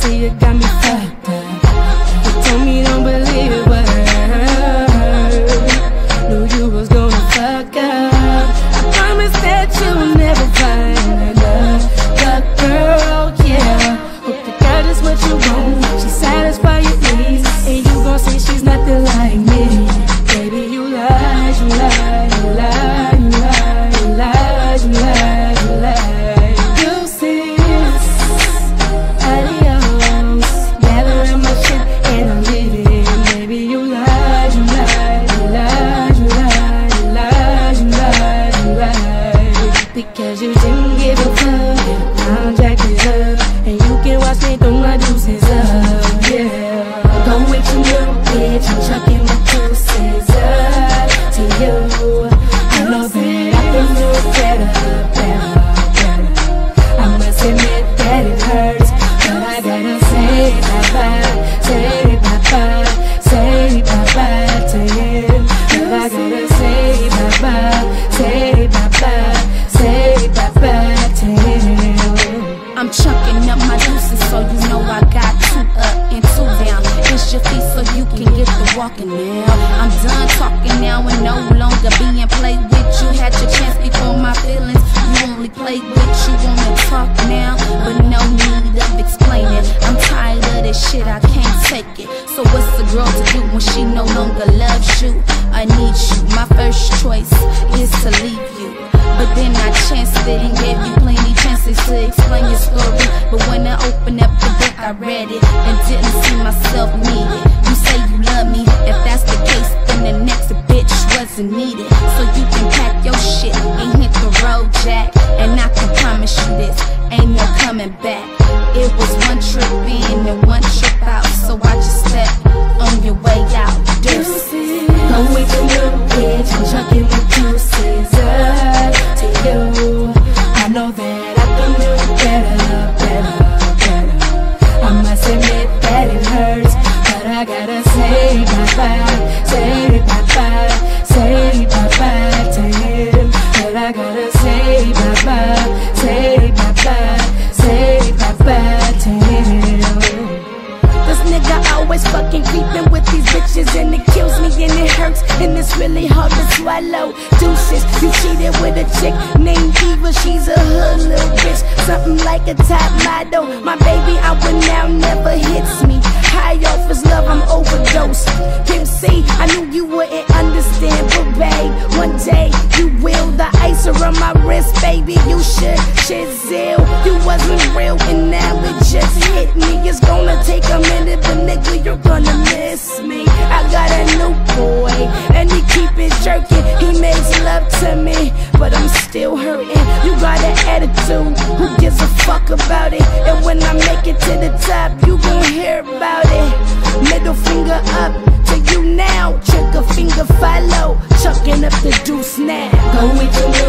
see you got me up. glasses up, yeah. Don't wait till you're a chucking my walking now. I'm done talking now and no longer being played with. You had your chance before my feelings. You only played with, you wanna talk now, but no need of explaining. I'm tired of this shit, I can't take it. So what's a girl to do when she no longer loves you? I need you. My first choice is to leave you. But then I chanced it and gave you plenty chances to explain your story. But when I opened up the book, I read it and didn't see myself needed say you love me. If that's the case, then the next bitch wasn't needed. So you can pack your shit and hit the road, Jack. And I can promise you this, ain't no coming back. It was one trip in and one trip and it's really hard to swallow Deuces, you cheated with a chick named Eva. She's a hood little bitch, something like a top model. My baby I would now never hits me. High off his love, I'm overdosed Pimp C, I knew you wouldn't understand But babe, one day you will. The ice around my wrist, baby, you should Chisel, you wasn't real and now it just hit me. It's gonna take a minute attitude. Who gives a fuck about it? And when I make it to the top, you gon' hear about it. Middle finger up to you now. Trigger finger follow. Chucking up the deuce now. Go with me